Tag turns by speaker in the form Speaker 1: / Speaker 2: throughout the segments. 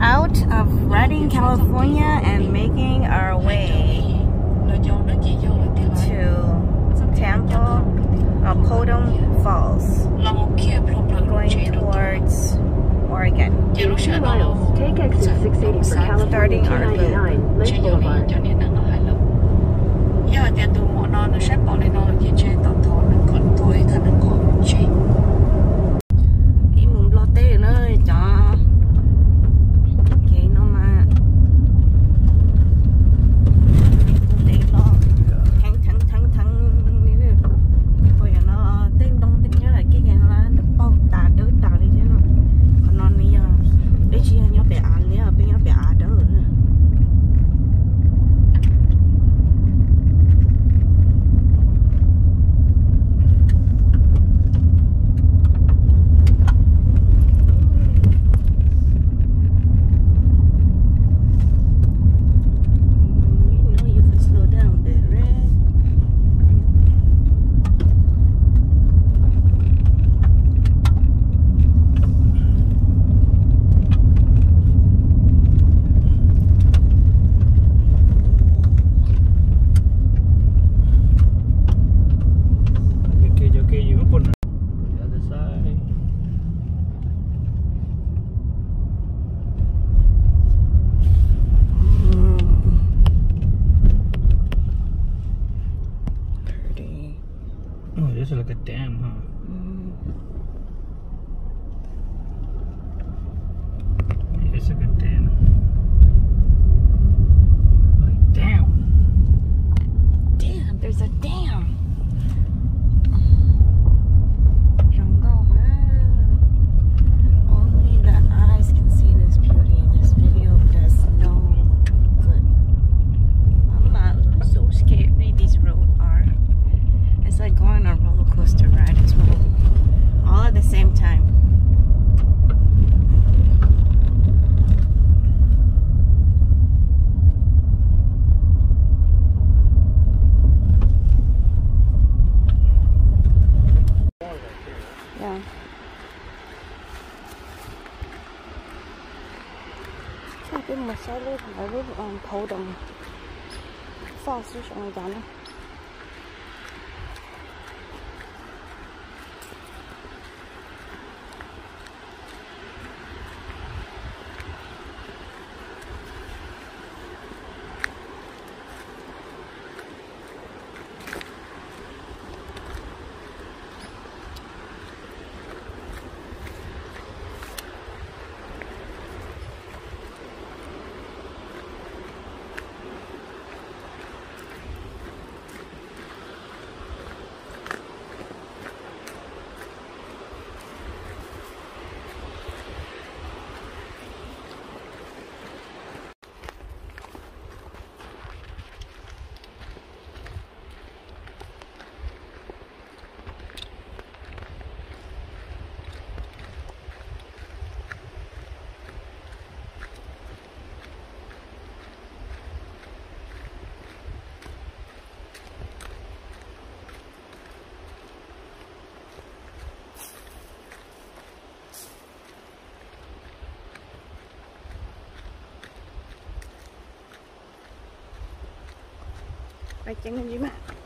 Speaker 1: out of Redding, California and making our way to Temple of uh, Potem Falls going towards Oregon.
Speaker 2: Take exit 680 for California
Speaker 1: Starting our loop. 头灯放心使用咱们 Chẳng!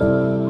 Speaker 3: Gió chi